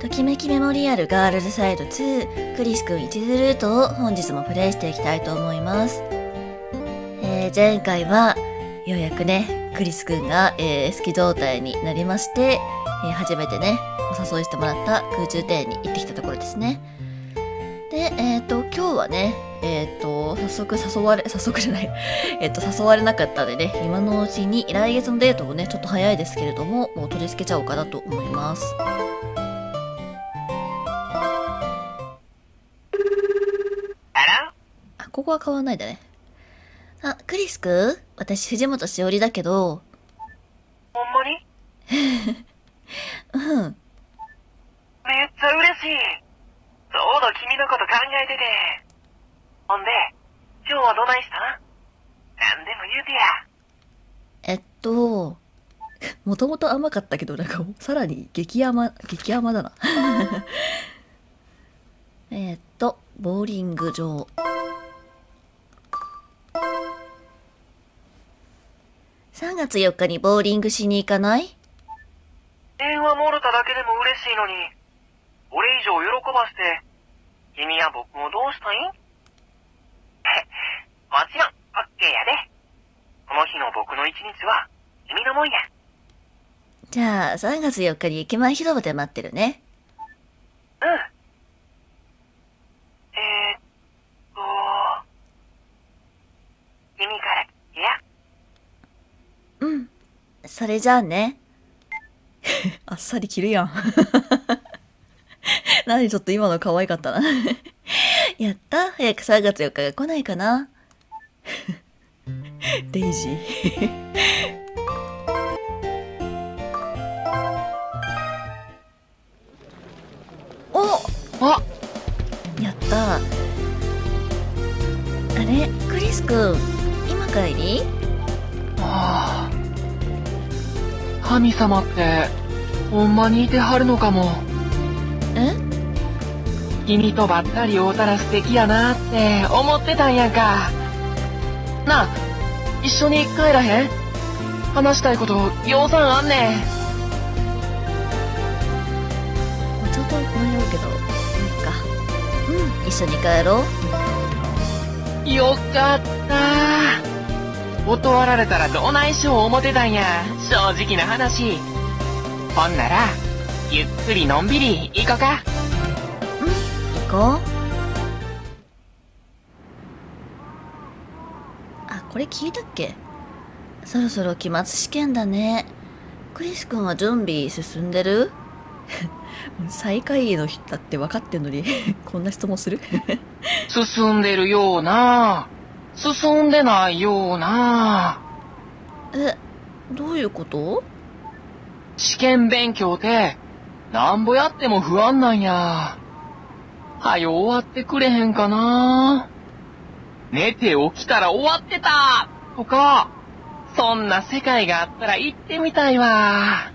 ときめきメモリアルガールズサイド2クリスくん一途ルートを本日もプレイしていきたいと思います。えー、前回はようやくね、クリスくんが、えー、好き状態になりまして、えー初めてね、お誘いしてもらった空中庭園に行ってきたところですね。で、えっ、と、今日はね、えっ、と、早速誘われ、早速じゃない、えっと、誘われなかったんでね、今のうちに来月のデートをね、ちょっと早いですけれども、もう取り付けちゃおうかなと思います。ここは変わんないだね。あ、クリスくん？私、藤本しおりだけど、ほんまに？うん。めっちゃ嬉しい。ちょうど君のこと考えてて。ほんで、今日はどないした？んでも言うてや。えっと、もともと甘かったけど、なんか、さらに激甘、激甘だな。えっと、ボーリング場。月4日にボーリングしに行かない？電話もろただけでも嬉しいのに、俺以上喜ばして、君や僕もどうしたい？ん もちろん、オッケーやで。この日の僕の一日は、君のもんや。じゃあ、3月4日に駅前広場で待ってるね。うん。えー、っと、君から、いや、うん。それじゃあね。あっさり切るやん。何ちょっと今の可愛かったな。やった早く3月4日が来ないかな。デイジー。おあ、やったあれ？クリスくん、今帰り？神様って、ほんまにいてはるのかも。え？君とばったり会うたら素敵やなって思ってたんやんか。なあ、一緒に帰らへん？話したいこと、ようさんあんねん。ちょっと迷うけど、いいか。うん、一緒に帰ろう。よかった断られたらどないしよう思ってたんや。正直な話。ほんなら、ゆっくりのんびり行こか。行こう。あ、これ聞いたっけ？そろそろ期末試験だね。クリス君は準備進んでる？最下位の人だって分かってんのに こんな質問する？進んでるような進んでないようなえ、どういうこと？試験勉強って、なんぼやっても不安なんや。はよ終わってくれへんかな寝て起きたら終わってたとか、そんな世界があったら行ってみたいわ。は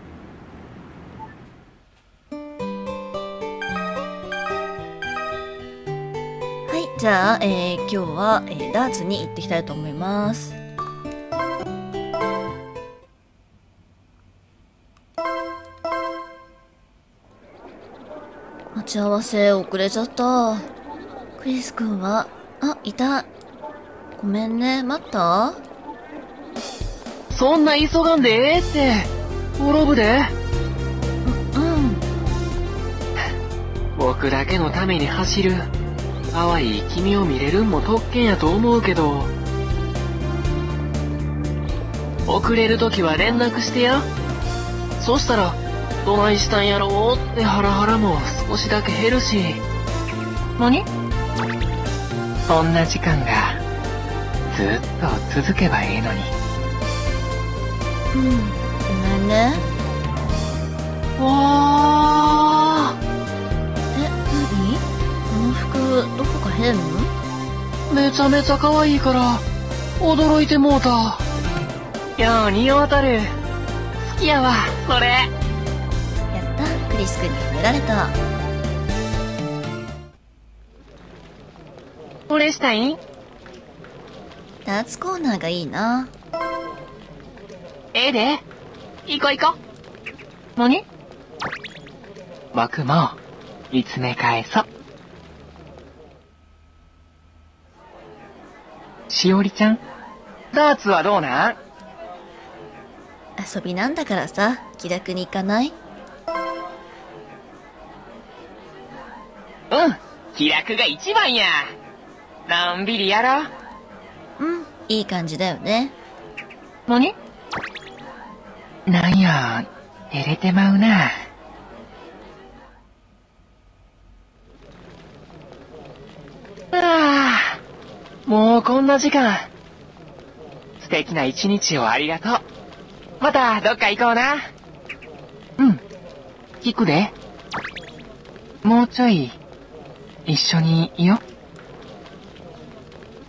い、じゃあ、えー今日は、えーダーツに行ってきたいと思います。待ち合わせ遅れちゃった。クリス君は、あ、いた。ごめんね、待った？そんな急がんでええって。滅ぶで。うん。僕だけのために走る。可愛い君を見れるんも特権やと思うけど。遅れるときは連絡してや。そしたら、どないしたんやろうってハラハラも少しだけ減るし。何？そんな時間が、ずっと続けばいいのに。うん。ごめんね。わーえ、何？この服、どこか変？めちゃめちゃ可愛いから、驚いてもうた。よう似合うたる。好きやわ、それ。リス君にられた。これしたい？んダーツコーナーがいいな。ええで？行こう行こう。何？僕も、見つめ返そう。しおりちゃん、ダーツはどうなん？遊びなんだからさ、気楽に行かない？気楽が一番や。のんびりやろう。うん、いい感じだよね。何？なんや、照れてまうな。ああ、もうこんな時間。素敵な一日をありがとう。またどっか行こうな。うん、聞くで。もうちょい、一緒にいよ。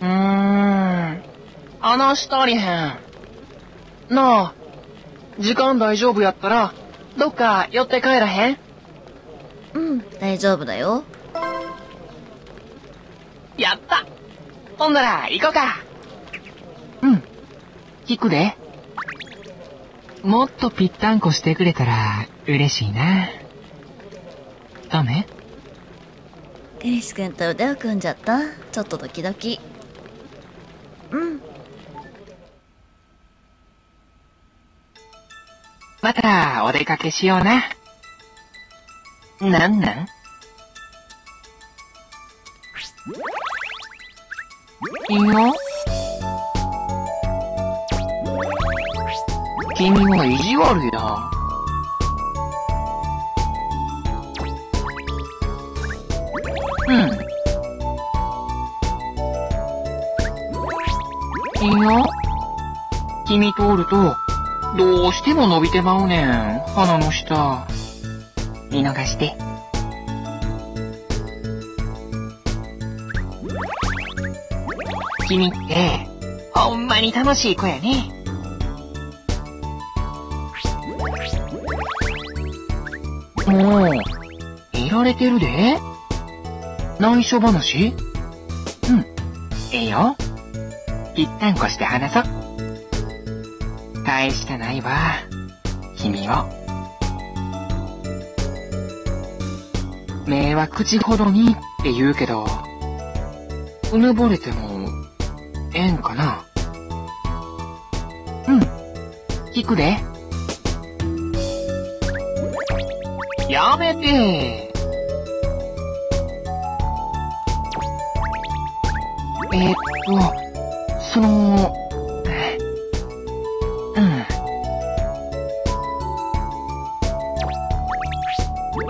うーん、話足りへん。なあ、時間大丈夫やったら、どっか寄って帰らへん？うん、大丈夫だよ。やったほんなら行こうかうん、聞くで。もっとぴったんこしてくれたら嬉しいな。ダメ？クリス君と腕を組んじゃった？ちょっとドキドキ。うん、またお出かけしような。なんなん？いいよ。君も意地悪や。うん。いいよ。君通ると、どうしても伸びてまうねん、鼻の下。見逃して。君って、ほんまに楽しい子やね。もう、いられてるで。内緒話？うん、ええよ。ぴったんこして話そう。返してないわ。君を。目は口ほどにって言うけど、うぬぼれても、ええんかな？うん。聞くで。やめて。えーっと、その、うん。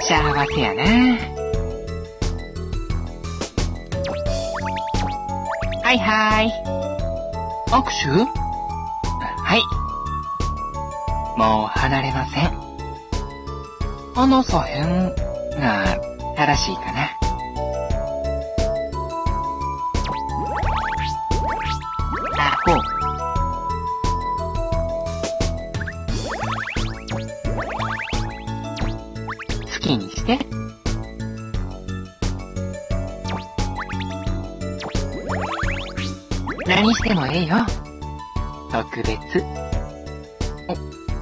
幸せやな。はいはい。握手？はい。もう離れません。離さへんが正しいかな。何してもええよ。特別。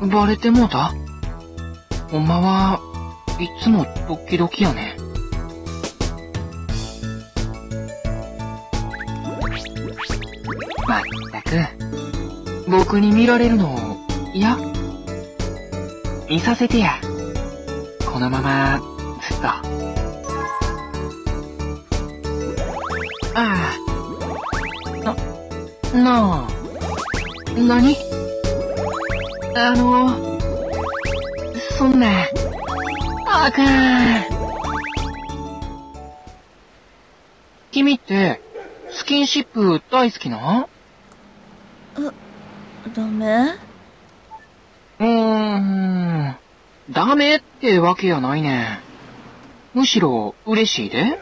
お、バレてもうた？ほんまは、いつもドキドキやね。まったく、僕に見られるの、嫌見させてや。このまま、ずっと。ああ。な、なあ。何？あの、そんな、あかん。君って、スキンシップ大好きな？ダメ？うーん。ダメってわけやないねん。むしろ嬉しいで。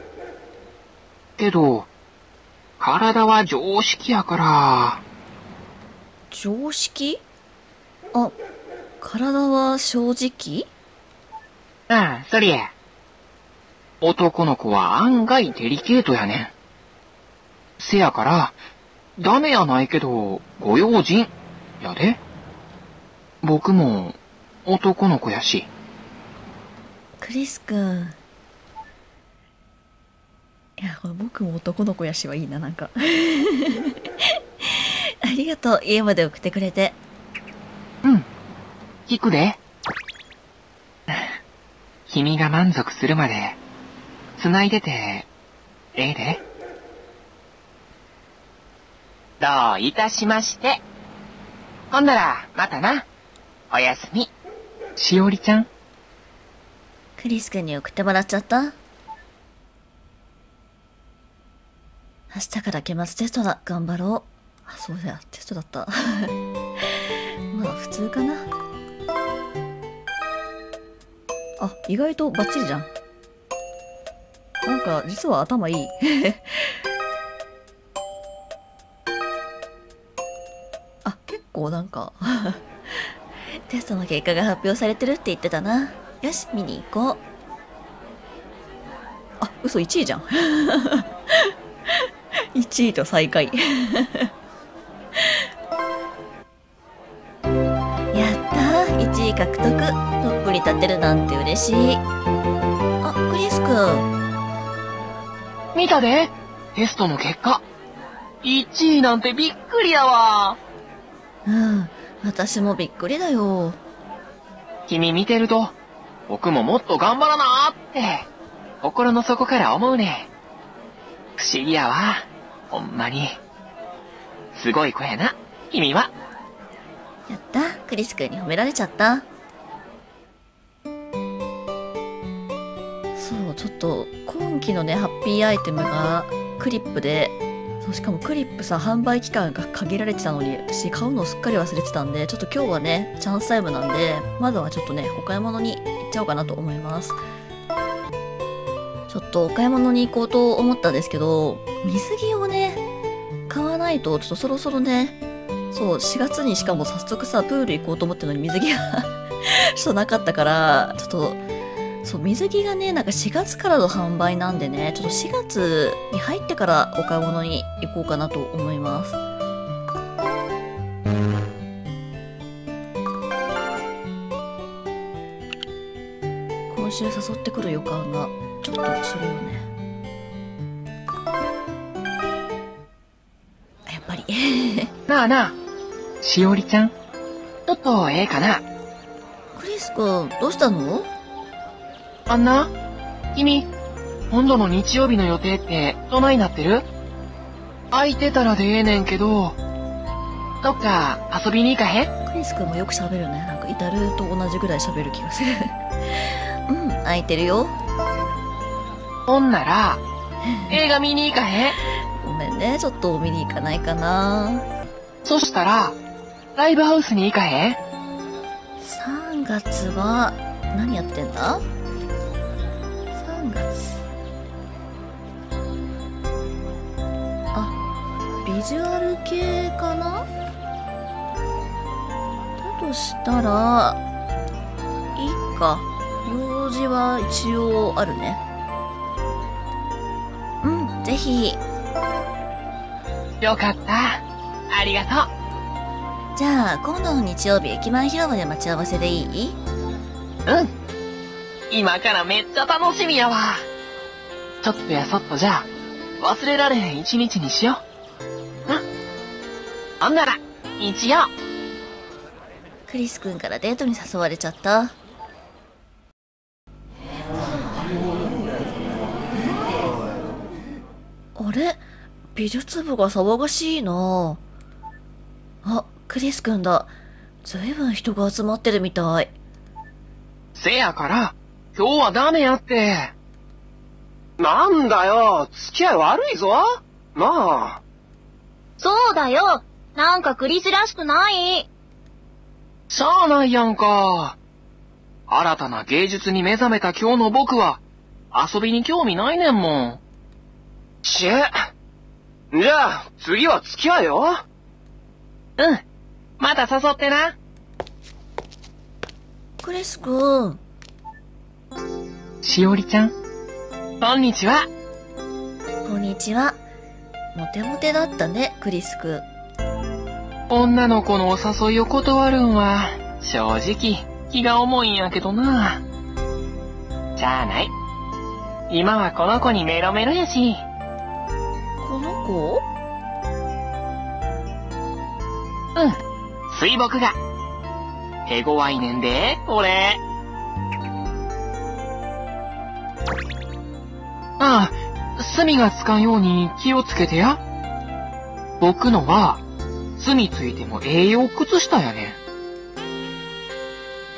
けど、体は常識やから。常識？あ、体は正直？ああ、そりゃ。男の子は案外デリケートやねん。せやから、ダメやないけど、ご用心、やで。僕も、男の子やし。クリスくん。いや、これ僕も男の子やしはいいな、なんか。ありがとう、家まで送ってくれて。うん。聞くで。君が満足するまで、繋いでて、ええで。どういたしまして。ほんなら、またな。おやすみ。しおりちゃん。クリスくんに送ってもらっちゃった？明日から期末テストだ。頑張ろう。あ、そうだよ。テストだった。まあ、普通かな。あ、意外とバッチリじゃん。なんか、実は頭いい。あ、結構なんか、テストの結果が発表されてるって言ってたな。よし、見に行こう。あ、嘘1位じゃん。1位と最下位。やったー !1 位獲得トップに立てるなんて嬉しい。あ、クリスくん。見たでテストの結果。1位なんてびっくりやわ。うん、私もびっくりだよ。君見てると、僕ももっと頑張らなーって、心の底から思うね。不思議やわ。ほんまに。すごい子やな、君は。やったクリスくんに褒められちゃった。そう、ちょっと、今期のね、ハッピーアイテムがクリップで、そうしかもクリップさ、販売期間が限られてたのに、私買うのをすっかり忘れてたんで、ちょっと今日はね、チャンスタイムなんで、まずはちょっとね、お買い物に行っちゃおうかなと思います。ちょっとお買い物に行こうと思ったんですけど、水着を、ないと、ちょっとそろそろね、そう、4月にしかも早速さ、プール行こうと思ってるのに水着が ちょっとなかったから、ちょっと、そう、水着がね、なんか4月からの販売なんでね、ちょっと4月に入ってからお買い物に行こうかなと思います。今週誘ってくる予感がちょっとするよね。なあな？あ、しおりちゃん？ちょっとええかな？クリス君、どうしたの？あんな、君、今度の日曜日の予定ってどないなってる？空いてたらでええねんけど、どっか遊びに行かへん？クリス君もよく喋るよね。なんか、イタルと同じぐらい喋る気がする。うん、空いてるよ。ほんなら、映画見に行かへん？ごめんね、ちょっと見に行かないかな。そしたら、ライブハウスに行かへん？3月は、何やってんだ ?3 月。あ、ビジュアル系かな？だとしたら、いいか。用事は一応あるね。うん、ぜひ。よかった。ありがとう。じゃあ、今度の日曜日駅前広場で待ち合わせでいい？うん。今からめっちゃ楽しみやわ。ちょっとやそっとじゃあ、忘れられへん一日にしよう。うん。ほんなら、日曜。クリス君からデートに誘われちゃった。あれ？美術部が騒がしいなあ、クリス君だ。ずいぶん人が集まってるみたい。せやから、今日はダメやって。なんだよ、付き合い悪いぞ。なあ。そうだよ。なんかクリスらしくない。しゃあないやんか。新たな芸術に目覚めた今日の僕は、遊びに興味ないねんもん。しえ。じゃあ、次は付き合えよ。うん。また誘ってな。クリス君。しおりちゃん。こんにちは。こんにちは。モテモテだったね、クリス君。女の子のお誘いを断るんは、正直、気が重いんやけどな。ちしゃあない。今はこの子にメロメロやし。この子？水墨画。手強いねんで、俺。ああ、墨がつかんように気をつけてや。僕のは、墨ついても栄養靴下やねん。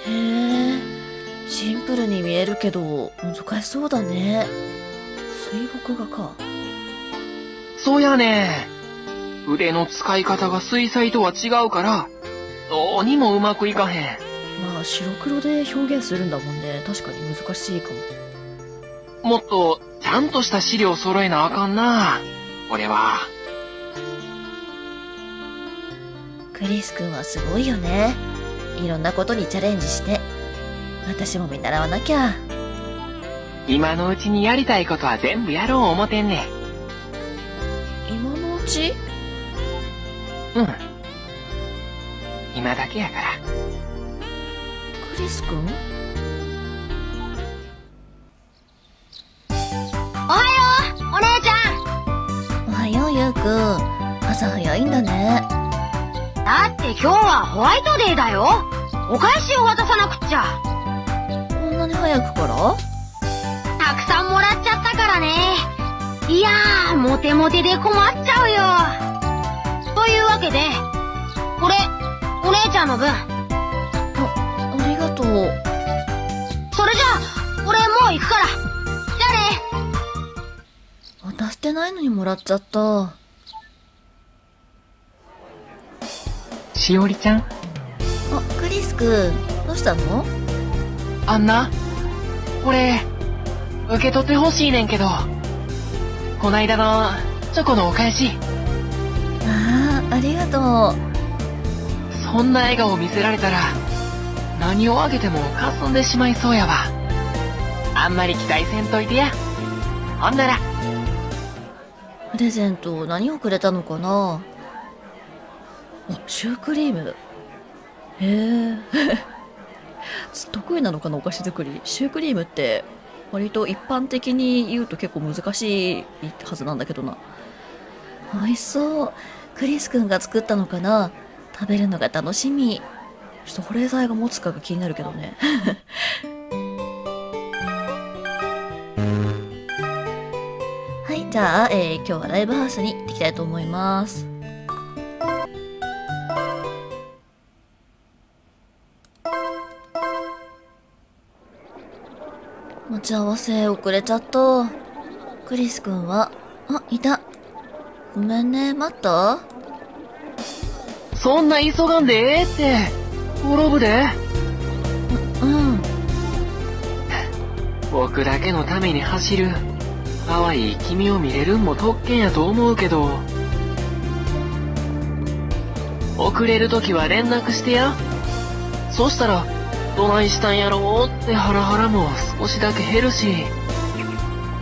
へえ、シンプルに見えるけど、難しそうだね。水墨画か。そうやねん。腕の使い方が水彩とは違うから、どうにもうまくいかへん。まあ、白黒で表現するんだもんね。確かに難しいかも。もっと、ちゃんとした資料揃えなあかんな。俺は。クリス君はすごいよね。いろんなことにチャレンジして。私も見習わなきゃ。今のうちにやりたいことは全部やろう思てんねん。今のうち？うん。今だけやから。クリス君？おはようお姉ちゃん。おはよう、ゆうくん。朝早いんだね。だって今日はホワイトデーだよ。お返しを渡さなくっちゃ。こんなに早くから？たくさんもらっちゃったからね。いやー、モテモテで困っちゃうよ。というわけで、これ、お姉ちゃんの分。ありがとう。それじゃあ、俺もう行くから。じゃあね渡してないのにもらっちゃった。しおりちゃん？あ、クリス君、どうしたの？あんな？これ、受け取ってほしいねんけど。こないだの、チョコのお返し。ああ、ありがとう。そんな笑顔を見せられたら、何をあげても霞んでしまいそうやわ。あんまり期待せんといてや。ほんなら、プレゼント何をくれたのかな？あ、シュークリーム。へえ。得意なのかなお菓子作り？シュークリームって、割と一般的に言うと結構難しいはずなんだけどな。美味しそう。クリス君が作ったのかな？食べるのが楽しみ。ちょっと保冷剤が持つかが気になるけどね。はい、じゃあ、えー今日はライブハウスに行ってきたいと思います。待ち合わせ遅れちゃった。クリス君は、あ、いた。ごめんね、待った？そんな急がんでええって。転ぶで。うん。僕だけのために走る。可愛い君を見れるんも特権やと思うけど。遅れるときは連絡してや。そしたら、どないしたんやろうってハラハラも少しだけ減るし。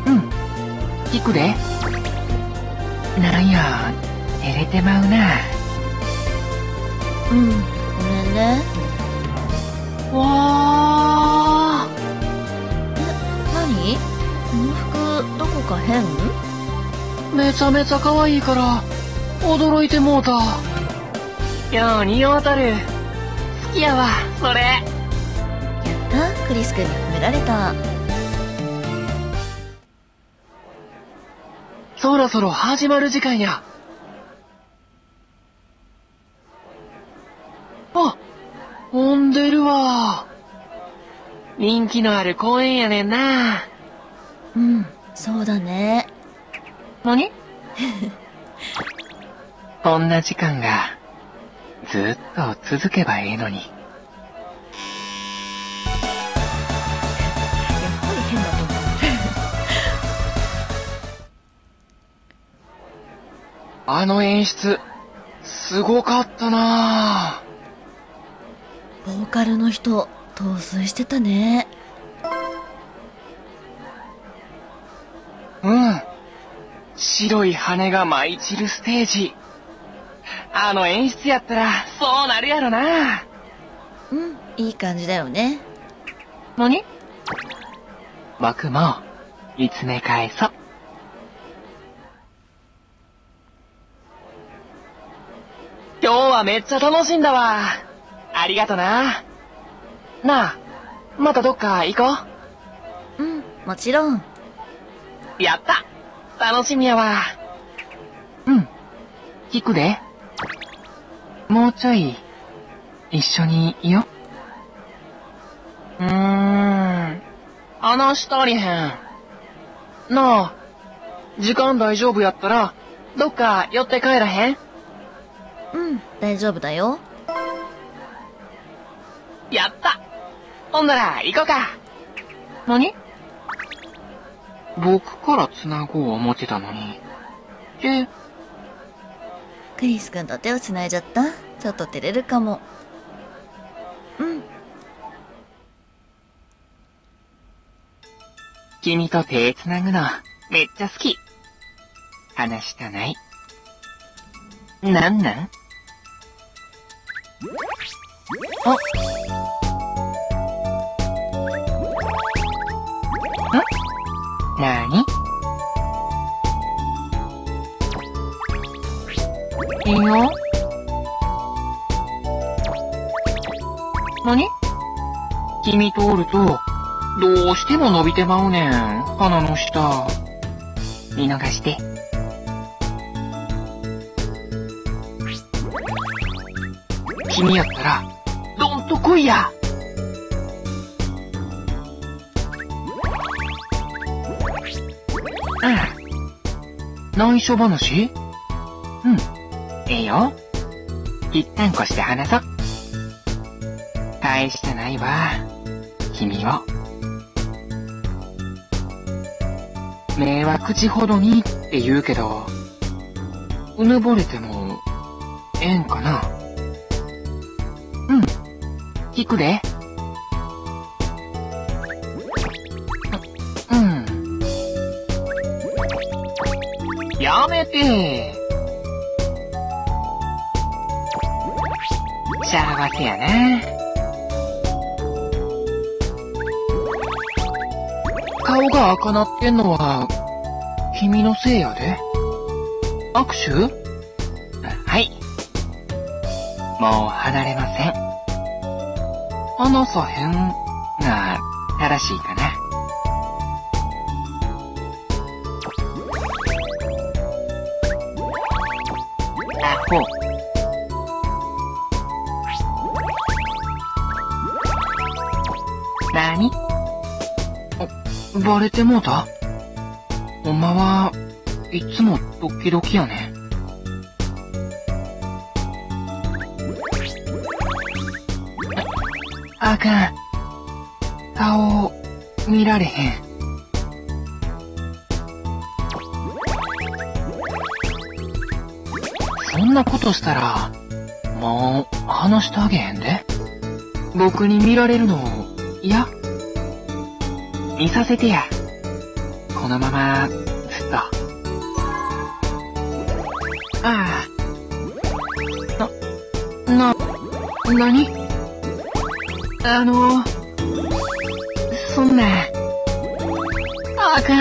うん。聞くで。なんや、照れてまうな。うん。ごめんね。わー。何？この服、どこか変？めちゃめちゃ可愛いから、驚いてもうた。よう似合うたる。好きやわ、それ。やったクリス君に褒められた。そろそろ始まる時間や。あ、混んでるわ。人気のある公園やねんな。うん、そうだね。何？こんな時間が、ずっと続けばいいのに。あの演出、すごかったなボーカルの人、陶酔してたね。うん。白い羽が舞い散るステージ。あの演出やったら、そうなるやろな。うん、いい感じだよね。何？僕も見つめ返そう。今日はめっちゃ楽しんだわ。ありがとな。なあ、またどっか行こうん、もちろん。う。やった楽しみやわ。うん。聞くで。もうちょい、一緒にいよ。うーん。話し足りへん。なあ、時間大丈夫やったら、どっか寄って帰らへん？うん、大丈夫だよ。やったほんなら行こうか何？僕から繋ごう思ってたのに。え、クリス君と手を繋いじゃった？ちょっと照れるかも。うん、君と手繋ぐのめっちゃ好き。話したない。なんなん？あなに？いいよ。なに？君とおると、どうしても伸びてまうねん、鼻の下。見逃して。君やったら、どんと来いや内緒話？うん。ええよ。一旦こして話そう。大してないわ。君を。目は口ほどにって言うけど、うぬぼれても、ええんかな？うん。聞くで。やめて。幸せやな。顔が赤なってんのは、君のせいやで。握手？はい。もう離れません。離さへんが正しいかな。バレてもうた？ほんまはいつもドキドキやね。ああかん。顔、見られへん。そんなことしたら、もう、話してあげへんで。僕に見られるの、嫌見させてや。このまま、ずっと。ああ。な、な、なに？あの、そんな、あかん。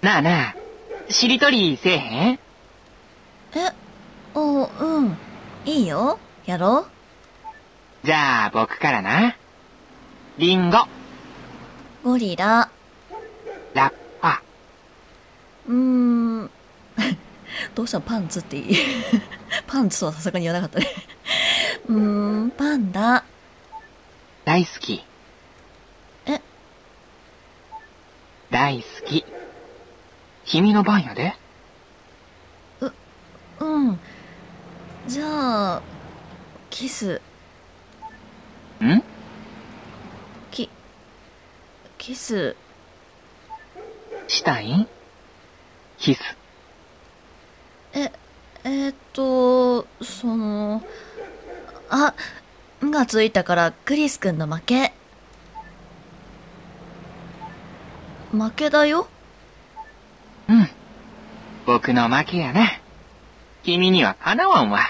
なあなあ、しりとりせえへん？え、お、うん。いいよ。やろうじゃあ僕からな。リンゴ、う。ゴリラ。ラッパ、うーん。どうしたのパンツっていい？パンツとはさすがに言わなかったね。うーん、パンダ。大好き。え？大好き。君の番やで。うん。じゃあ、キス。ん？き、キス。したい？んキス。え、えーっと、その、あ、んがついたからクリス君の負け。負けだよ。うん。僕の負けやな。君にはかなわんわ。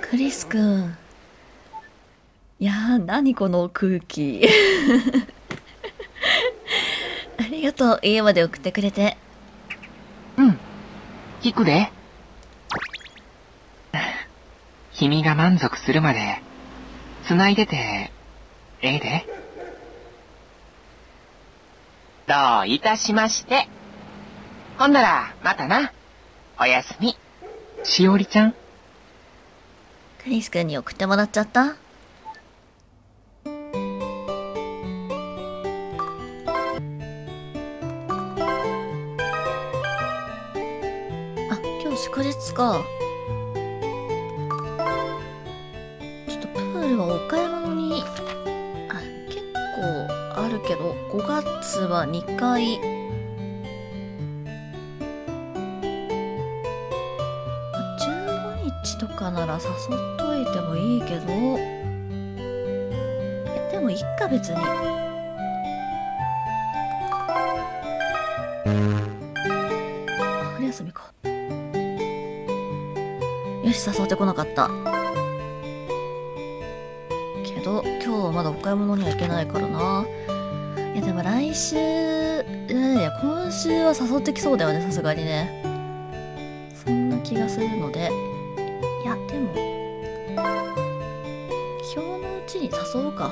クリス君。いやー、何この空気。ありがとう、家まで送ってくれて。うん。聞くで。君が満足するまで、繋いでて、ええで。どういたしまして。ほんなら、またな。おやすみ。しおりちゃん。クリス君に送ってもらっちゃった？祝日か。ちょっとプールはお買い物に、あ、結構あるけど、5月は2回、15日とかなら誘っといてもいいけど。でもいっか別に。誘ってこなかった。けど今日はまだお買い物には行けないからな。いやでも来週いや今週は誘ってきそうだよねさすがにね。そんな気がするので。いやでも今日のうちに誘うか。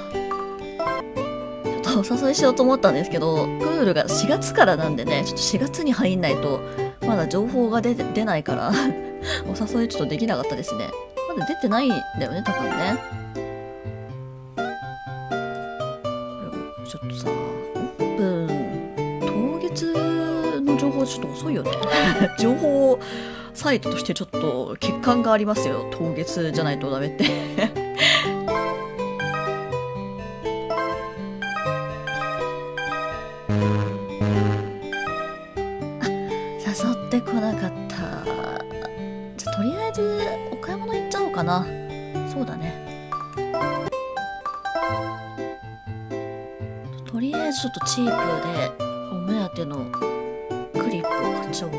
ちょっとお誘いしようと思ったんですけどクールが4月からなんでねちょっと4月に入んないとまだ情報が出出ないから。お誘いちょっとできなかったですね。まだ出てないんだよね多分ね。ちょっとさオープン当月の情報ちょっと遅いよね。情報サイトとしてちょっと欠陥がありますよ当月じゃないとダメって。チープでお目当てのクリップを買っちゃおう。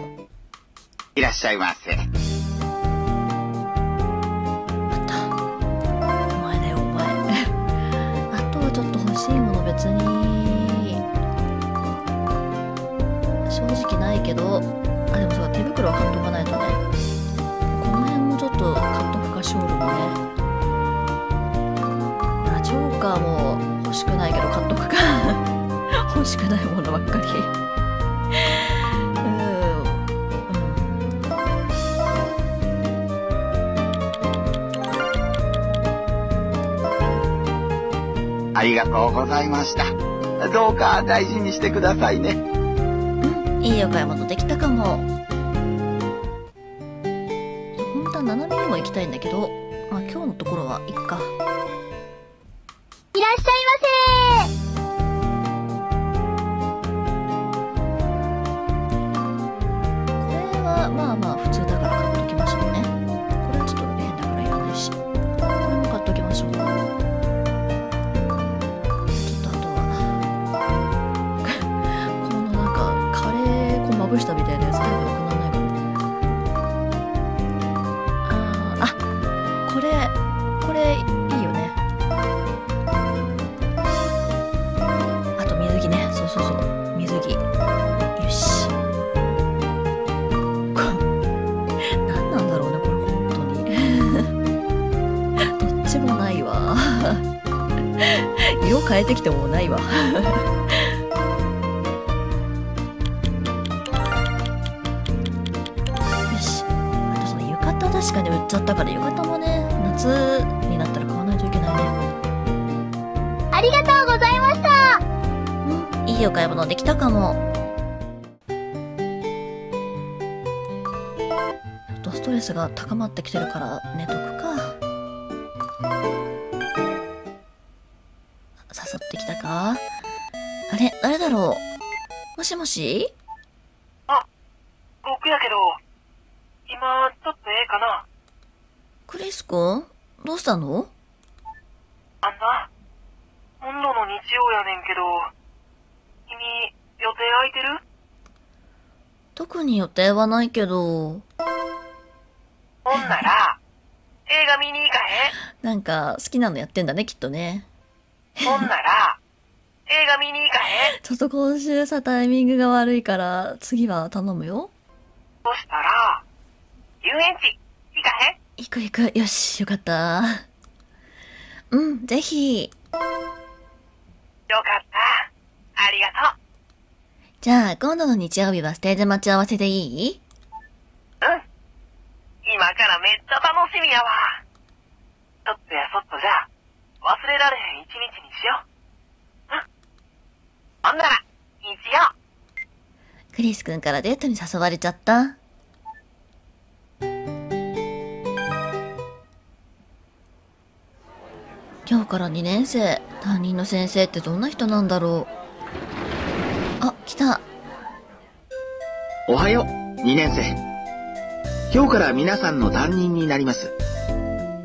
いらっしゃいませ。あったお前だよお前。あとはちょっと欲しいもの別に。正直ないけど。あでもそう手袋は買っとかないとね。この辺もちょっと買っとくかショールもねあジョーカーも欲しくないけど買っとくか。欲しくないものばっかりうんうんありがとうございました。どうか大事にしてくださいね。うん、いいお買い物できたかも。本当は斜めにも行きたいんだけど、色変えてきてもないわ。よし。あとその浴衣確かに売っちゃったから、浴衣もね、夏になったら買わないといけないね。せありがとうございましたうん、いいお買い物できたかも。ちょっとストレスが高まってきてるから誘ってきたか？あれ誰だろう？もしもし？僕やけど、今、ちょっとええかな？クリス君？どうしたの？あんな、今度の日曜やねんけど、君、予定空いてる？特に予定はないけど。ほんなら、映画見に行かへん？なんか好きなのやってんだね、きっとね。ほんなら、映画見に行かへん？ちょっと今週さ、タイミングが悪いから、次は頼むよ。そしたら、遊園地、行かへん？行く行く。よし、よかった。うん、ぜひ。よかった。ありがとじゃあ、今度の日曜日はステージ待ち合わせでいい？う。うん。今からめっちゃ楽しみやわ。ちょっとやそっとじゃ、忘れられへん一日にしよう。うん。ほんなら、日曜。クリス君からデートに誘われちゃった？今日から2年生。担任の先生ってどんな人なんだろう？あ、来た。おはよう、2年生。今日から皆さんの担任になります。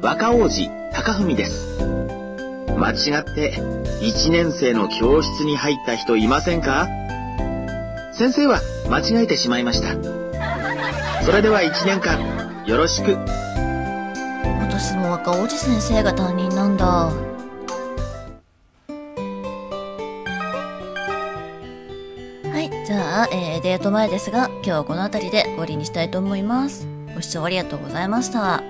若王子、高文です。間違って、1年生の教室に入った人いませんか？先生は間違えてしまいました。それでは1年間、よろしく。今年も若王子先生が担任なんだ。はい、じゃあ、えーデート前ですが、今日はこの辺りで終わりにしたいと思います。ご視聴ありがとうございました。